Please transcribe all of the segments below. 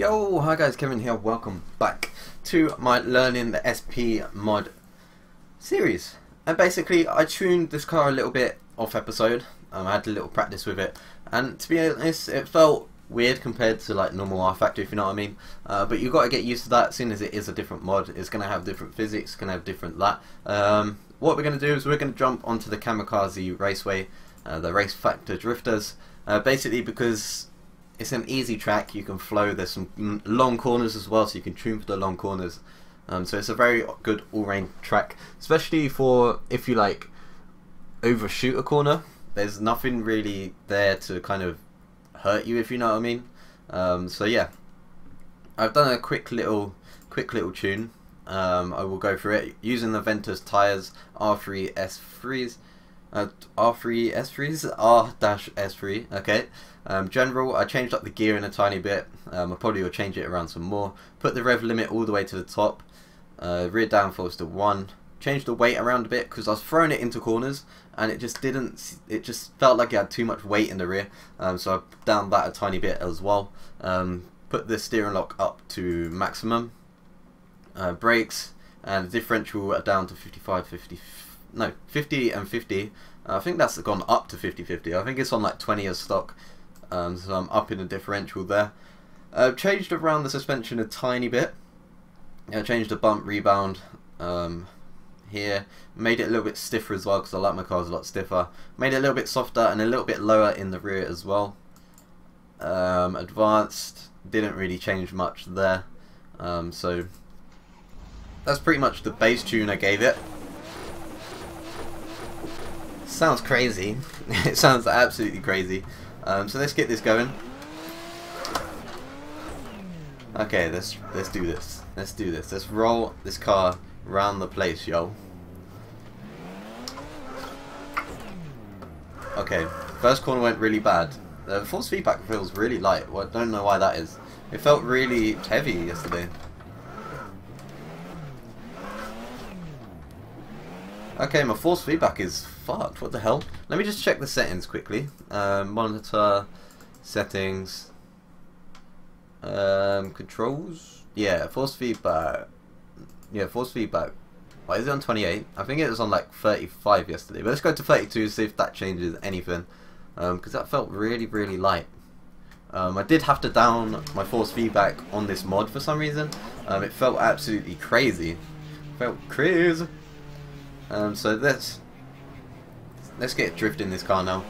Yo, hi guys, Kevin here. Welcome back to my Learning the SP mod series. And basically, I tuned this car a little bit off episode. Um, I had a little practice with it, and to be honest, it felt weird compared to like normal rFactor, if you know what I mean. Uh, but you've got to get used to that, seeing as it is a different mod. It's going to have different physics, going to have different that. Um, what we're going to do is we're going to jump onto the Kamikaze Raceway, uh, the Factor Drifters, uh, basically because it's an easy track. You can flow. There's some long corners as well, so you can tune for the long corners. Um, so it's a very good all-round track, especially for if you like overshoot a corner. There's nothing really there to kind of hurt you, if you know what I mean. Um, so yeah, I've done a quick little, quick little tune. Um, I will go through it using the Ventus tires R3 S3s. Uh, R3 S3s R-S3 okay. Um, general I changed up the gear in a tiny bit. Um, I probably will change it around some more. Put the rev limit all the way to the top. Uh, rear downforce to 1 changed the weight around a bit because I was throwing it into corners and it just didn't it just felt like it had too much weight in the rear. Um, so I down that a tiny bit as well. Um, put the steering lock up to maximum. Uh, brakes and differential down to 55 50 no 50 and 50 uh, I think that's gone up to 50-50 I think it's on like 20 as stock. Um, so I'm up in the differential there. Uh, changed around the suspension a tiny bit. I changed the bump rebound um, here. Made it a little bit stiffer as well because I like my cars a lot stiffer. Made it a little bit softer and a little bit lower in the rear as well. Um, advanced didn't really change much there. Um, so that's pretty much the base tune I gave it sounds crazy. it sounds absolutely crazy. Um, so let's get this going. Okay, let's let's do this. Let's do this. Let's roll this car around the place, yo. Okay, first corner went really bad. The force feedback feels really light. Well, I don't know why that is. It felt really heavy yesterday. Okay, my force feedback is fucked. What the hell? Let me just check the settings quickly. Um, monitor, settings, um, controls. Yeah, force feedback. Yeah, force feedback. Why is it on 28? I think it was on like 35 yesterday. But let's go to 32 see if that changes anything. Because um, that felt really, really light. Um, I did have to down my force feedback on this mod for some reason. Um, it felt absolutely crazy. Felt crazy. Um, so let's let's get drift in this car now.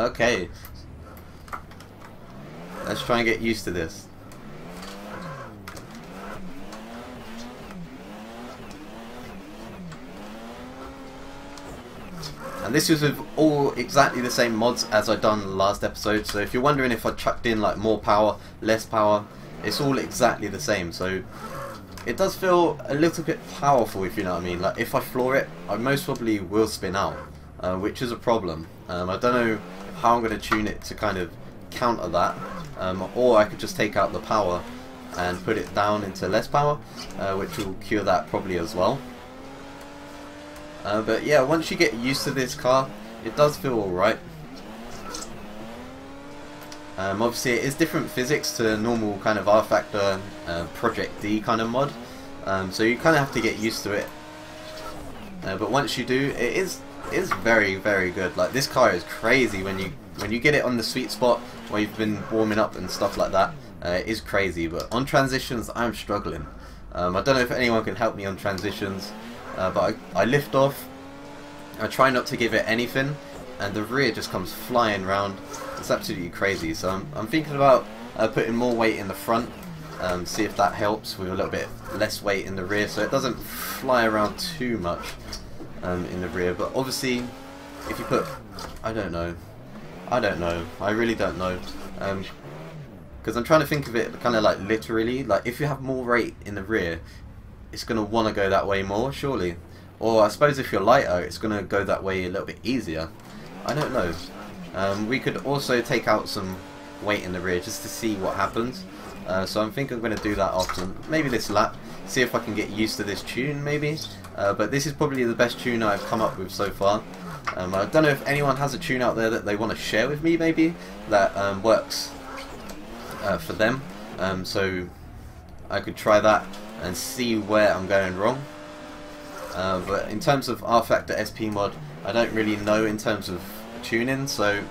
Okay. Let's try and get used to this. And this was with all exactly the same mods as I done last episode, so if you're wondering if I chucked in like more power, less power, it's all exactly the same so it does feel a little bit powerful if you know what I mean. Like if I floor it I most probably will spin out uh, which is a problem. Um, I don't know how I'm going to tune it to kind of counter that um, or I could just take out the power and put it down into less power uh, which will cure that probably as well. Uh, but yeah once you get used to this car it does feel alright um, obviously it is different physics to normal kind of rFactor uh, Project D kind of mod, um, so you kind of have to get used to it. Uh, but once you do, it is is very very good. Like this car is crazy when you when you get it on the sweet spot where you've been warming up and stuff like that. Uh, it is crazy, but on transitions I'm struggling. Um, I don't know if anyone can help me on transitions, uh, but I, I lift off. I try not to give it anything, and the rear just comes flying round. It's absolutely crazy. So I'm, I'm thinking about uh, putting more weight in the front, um, see if that helps with a little bit less weight in the rear, so it doesn't fly around too much um, in the rear. But obviously, if you put, I don't know, I don't know, I really don't know. because um, I'm trying to think of it kind of like literally, like if you have more weight in the rear, it's going to want to go that way more, surely. Or I suppose if you're lighter, it's going to go that way a little bit easier. I don't know. Um, we could also take out some weight in the rear just to see what happens. Uh, so I'm thinking I'm going to do that often. Maybe this lap. See if I can get used to this tune, maybe. Uh, but this is probably the best tune I've come up with so far. Um, I don't know if anyone has a tune out there that they want to share with me, maybe that um, works uh, for them. Um, so I could try that and see where I'm going wrong. Uh, but in terms of rFactor SP mod, I don't really know in terms of tuning, so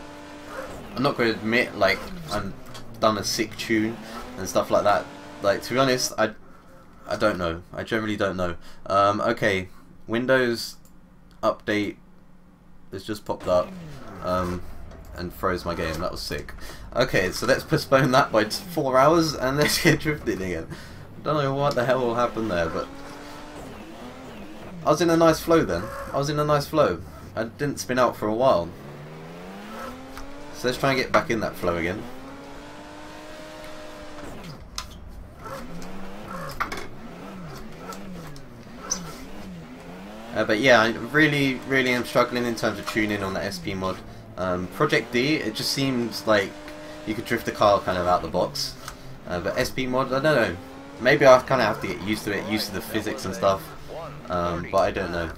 I'm not going to admit like I'm done a sick tune and stuff like that. Like to be honest, I I don't know. I generally don't know. Um, okay, Windows update has just popped up um, and froze my game. That was sick. Okay, so let's postpone that by four hours and let's get drifting again. Don't know what the hell will happen there, but I was in a nice flow then. I was in a nice flow. I didn't spin out for a while. So let's try and get back in that flow again. Uh, but yeah, I really, really am struggling in terms of tuning on the SP mod. Um, Project D, it just seems like you could drift the car kind of out the box. Uh, but SP mod, I don't know. Maybe I kind of have to get used to it, used to the physics and stuff. Um, but I don't know.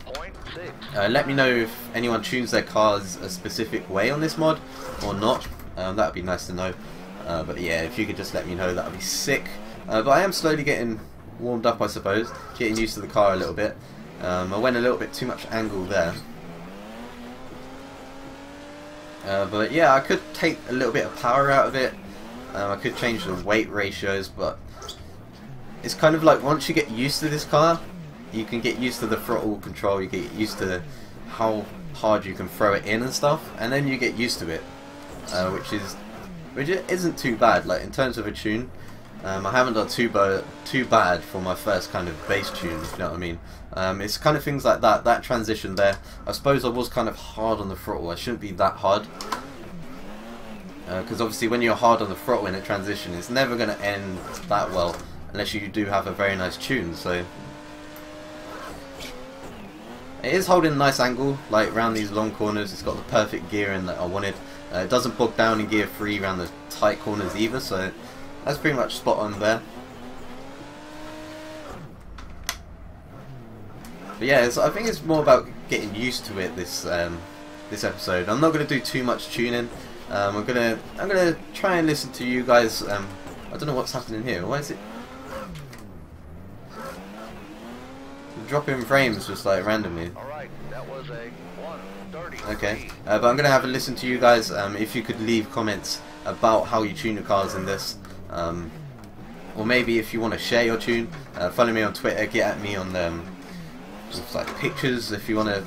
Uh, let me know if anyone tunes their cars a specific way on this mod or not. Um, that would be nice to know. Uh, but yeah, if you could just let me know, that would be sick. Uh, but I am slowly getting warmed up, I suppose. Getting used to the car a little bit. Um, I went a little bit too much angle there. Uh, but yeah, I could take a little bit of power out of it. Um, I could change the weight ratios, but it's kind of like once you get used to this car, you can get used to the throttle control, you get used to how hard you can throw it in and stuff, and then you get used to it, uh, which is which isn't too bad. Like in terms of a tune, um, I haven't done too, ba too bad for my first kind of bass tune, you know what I mean. Um, it's kind of things like that, that transition there. I suppose I was kind of hard on the throttle, I shouldn't be that hard. Because uh, obviously when you're hard on the throttle in a transition, it's never going to end that well, unless you do have a very nice tune, so... It is holding a nice angle, like around these long corners, it's got the perfect gearing that I wanted. Uh, it doesn't bog down in gear 3 around the tight corners either, so that's pretty much spot on there. But yeah, I think it's more about getting used to it this um, this episode. I'm not going to do too much tuning. Um, I'm gonna I'm gonna try and listen to you guys. Um, I don't know what's happening here. Why is it dropping frames just like randomly? Okay, uh, but I'm gonna have a listen to you guys. Um, if you could leave comments about how you tune your cars in this. Um, or maybe if you want to share your tune, uh, follow me on Twitter, get at me on um, like pictures if you want to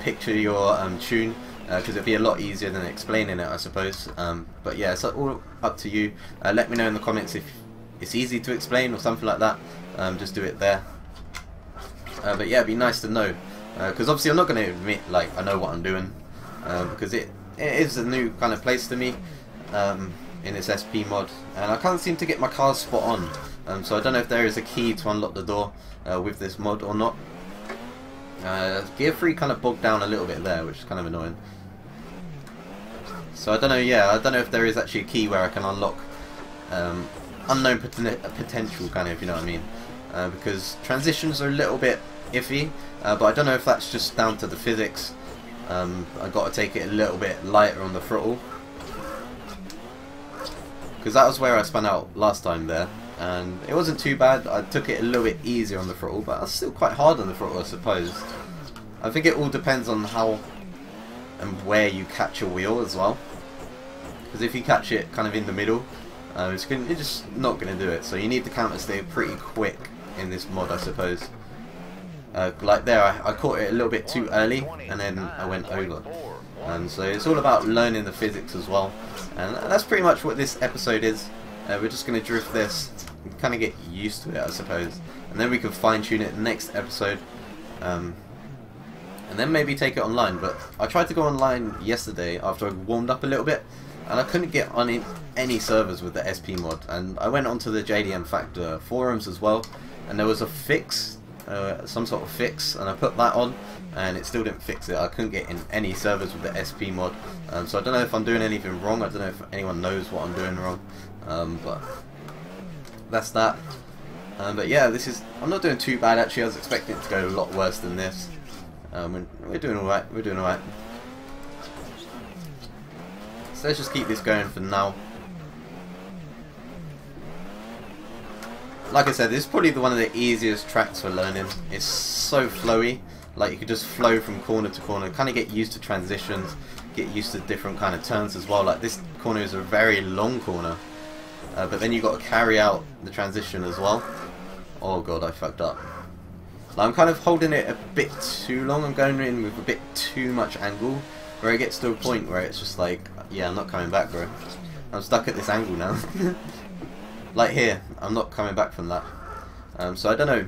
picture your um, tune because uh, it'd be a lot easier than explaining it I suppose um, but yeah it's all up to you uh, let me know in the comments if it's easy to explain or something like that um, just do it there uh, but yeah it'd be nice to know. Because uh, obviously I'm not going to admit like I know what I'm doing uh, because it, it is a new kind of place to me um, in this SP mod. And I can't seem to get my car spot on. Um, so I don't know if there is a key to unlock the door uh, with this mod or not. Uh, Gear 3 kind of bogged down a little bit there which is kind of annoying. So I don't know yeah I don't know if there is actually a key where I can unlock um, unknown poten potential kind of if you know what I mean? Uh, because transitions are a little bit iffy uh, but I don't know if that's just down to the physics um, I got to take it a little bit lighter on the throttle because that was where I spun out last time there. And it wasn't too bad. I took it a little bit easier on the throttle, but was still quite hard on the throttle, I suppose. I think it all depends on how and where you catch your wheel as well. Because if you catch it kind of in the middle, uh, it's, gonna, it's just not going to do it. So you need the counter stay pretty quick in this mod, I suppose. Uh, like there, I, I, caught it a little bit too early, and then I went over. And so it's all about learning the physics as well. And that's pretty much what this episode is. Uh, we're just going to drift this, kind of get used to it, I suppose. And then we can fine-tune it next episode. Um, and then maybe take it online. But I tried to go online yesterday after I warmed up a little bit. And I couldn't get on any servers with the SP mod. And I went onto the JDM Factor forums as well. And there was a fix, uh, some sort of fix and I put that on and it still didn't fix it. I couldn't get in any servers with the SP mod um, so I don't know if I'm doing anything wrong. I don't know if anyone knows what I'm doing wrong um, but that's that. Um, but yeah, this is I'm not doing too bad actually. I was expecting it to go a lot worse than this. Um, we're doing alright. We're doing alright. So let's just keep this going for now. Like I said, this is probably the, one of the easiest tracks for learning. It's so flowy. Like you could just flow from corner to corner, kind of get used to transitions, get used to different kind of turns as well. Like this corner is a very long corner, uh, but then you got to carry out the transition as well. Oh god, I fucked up. Like, I'm kind of holding it a bit too long. I'm going in with a bit too much angle, where it gets to a point where it's just like, yeah, I'm not coming back, bro. I'm stuck at this angle now. like here, I'm not coming back from that. Um, so I don't know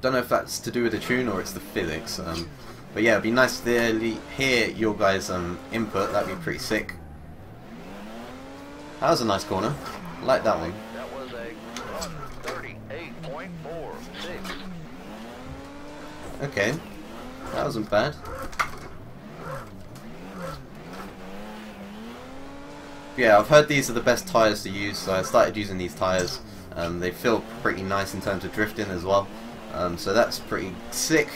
don't know if that's to do with the tune or it's the physics. Um, but yeah, it'd be nice to hear your guys' um, input. That'd be pretty sick. That was a nice corner. I like that one. That was a 38.46. Okay. That wasn't bad. Yeah, I've heard these are the best tyres to use, so I started using these tyres. Um, they feel pretty nice in terms of drifting as well. Um, so that's pretty sick.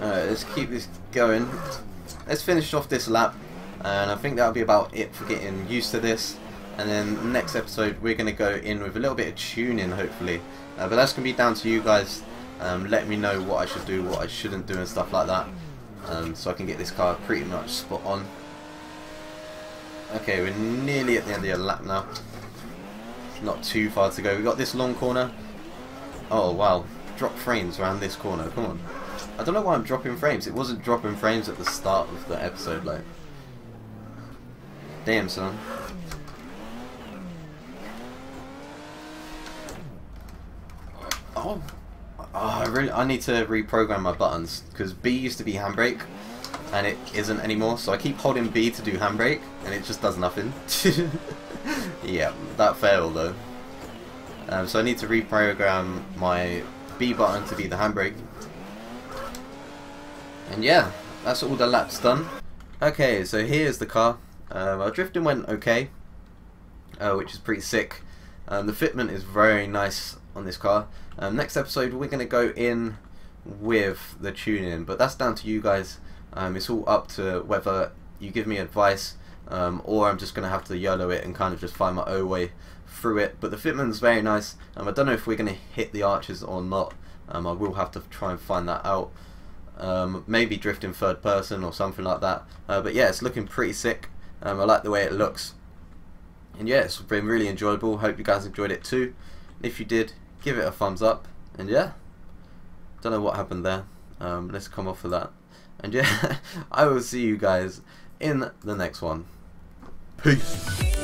Alright, let's keep this going. Let's finish off this lap, and I think that'll be about it for getting used to this. And then next episode, we're going to go in with a little bit of tuning, hopefully. Uh, but that's going to be down to you guys. Um, let me know what I should do, what I shouldn't do, and stuff like that. Um, so I can get this car pretty much spot on. Okay, we're nearly at the end of the lap now. Not too far to go. We've got this long corner. Oh, wow. Drop frames around this corner. Come on. I don't know why I'm dropping frames. It wasn't dropping frames at the start of the episode, like. Damn, son. Oh. I really I need to reprogram my buttons because B used to be handbrake and it isn't anymore. So I keep holding B to do handbrake, and it just does nothing. yeah, that failed though. Um, so I need to reprogram my B button to be the handbrake. And yeah, that's all the laps done. Okay, so here's the car. Um, our drifting went okay, uh, which is pretty sick. Um, the fitment is very nice on this car. Um, next episode we're going to go in with the tuning, but that's down to you guys. Um, it's all up to whether you give me advice um, or I'm just going to have to YOLO it and kind of just find my own way through it. But the fitment's very nice. Um, I don't know if we're going to hit the arches or not. Um, I will have to try and find that out. Um, maybe drift in third person or something like that. Uh, but yeah, it's looking pretty sick. I like the way it looks. And yeah, it's been really enjoyable. Hope you guys enjoyed it too. If you did, give it a thumbs up. And yeah, don't know what happened there. Um, let's come off of that. And yeah, I will see you guys in the next one. Peace.